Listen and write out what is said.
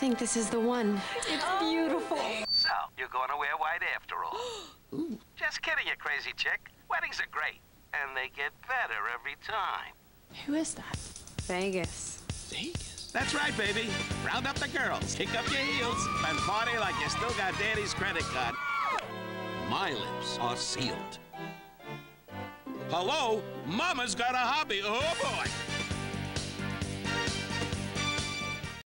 think this is the one. It's beautiful. So, you're going to wear white after all. Just kidding, you crazy chick. Weddings are great, and they get better every time. Who is that? Vegas. Vegas? That's right, baby. Round up the girls, kick up your heels, and party like you still got daddy's credit card. My lips are sealed. Hello? Mama's got a hobby. Oh.